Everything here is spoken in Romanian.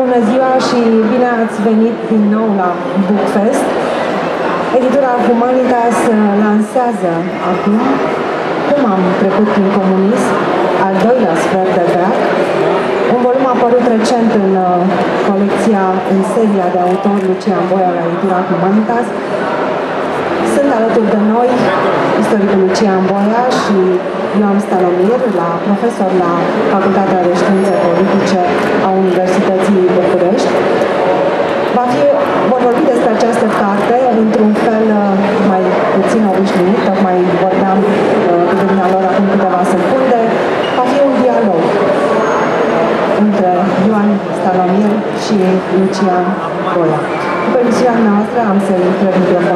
Bună ziua și bine ați venit din nou la Bookfest. Editura Humanitas lansează acum, cum am trecut prin comunism, al doilea sfert de veac, un volum apărut recent în uh, colecția, în seria de autor Lucian Boia la editura Humanitas. Sunt alături de noi istoricul Lucian Boia și Ioan Stalomir, la profesor la Facultatea de Științe vor vorbi despre această carte într-un fel uh, mai puțin obișnuit, tocmai vorbeam uh, cu dumnealor acum câteva secunde. Va fi un dialog între Ioan Stalomir și Lucian Boia. Cu permisiunea noastră am să-i intră microfonul domnului Stalomir.